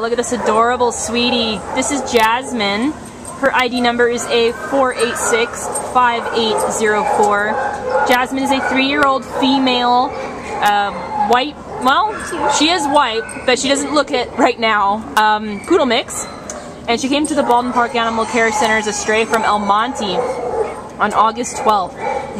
Look at this adorable sweetie. This is Jasmine. Her ID number is A4865804. Jasmine is a three-year-old female, uh, white, well, she is white, but she doesn't look it right now, um, poodle mix. And she came to the Baldwin Park Animal Care Center as a stray from El Monte on August 12th.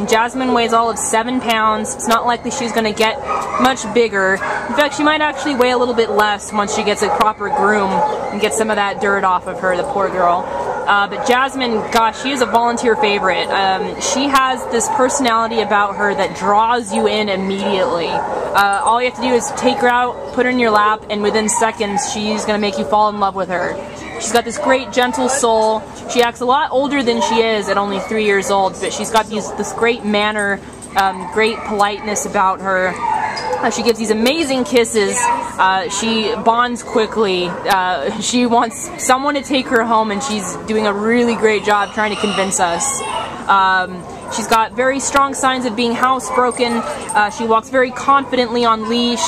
Jasmine weighs all of seven pounds. It's not likely she's going to get much bigger. In fact, she might actually weigh a little bit less once she gets a proper groom and gets some of that dirt off of her, the poor girl. Uh, but Jasmine, gosh, she is a volunteer favorite. Um, she has this personality about her that draws you in immediately. Uh, all you have to do is take her out, put her in your lap, and within seconds, she's going to make you fall in love with her. She's got this great gentle soul. She acts a lot older than she is at only three years old, but she's got these, this great manner, um, great politeness about her. Uh, she gives these amazing kisses. Uh, she bonds quickly. Uh, she wants someone to take her home, and she's doing a really great job trying to convince us. Um, she's got very strong signs of being housebroken. Uh, she walks very confidently on leash.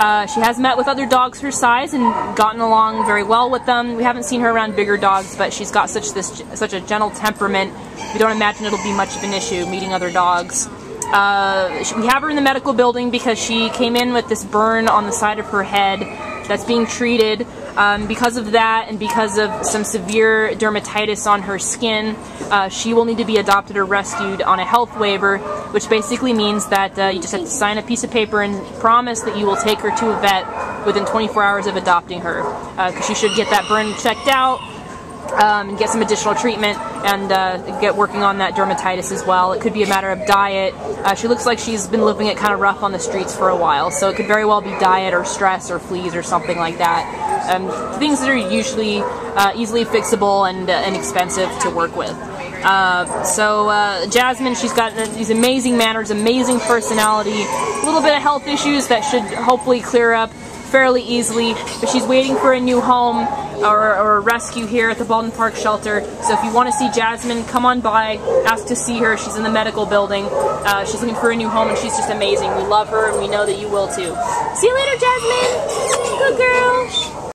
Uh, she has met with other dogs her size and gotten along very well with them. We haven't seen her around bigger dogs, but she's got such this such a gentle temperament. We don't imagine it'll be much of an issue meeting other dogs. Uh, we have her in the medical building because she came in with this burn on the side of her head that's being treated. Um, because of that and because of some severe dermatitis on her skin, uh, she will need to be adopted or rescued on a health waiver, which basically means that uh, you just have to sign a piece of paper and promise that you will take her to a vet within 24 hours of adopting her. Because uh, she should get that burn checked out, um, and get some additional treatment and uh, get working on that dermatitis as well. It could be a matter of diet. Uh, she looks like she's been living it kind of rough on the streets for a while, so it could very well be diet or stress or fleas or something like that. Um, things that are usually uh, easily fixable and uh, inexpensive to work with. Uh, so uh, Jasmine, she's got these amazing manners, amazing personality, a little bit of health issues that should hopefully clear up fairly easily, but she's waiting for a new home or, or, a rescue here at the Baldwin Park Shelter. So if you want to see Jasmine, come on by, ask to see her. She's in the medical building. Uh, she's looking for a new home and she's just amazing. We love her and we know that you will too. See you later, Jasmine. Good girl.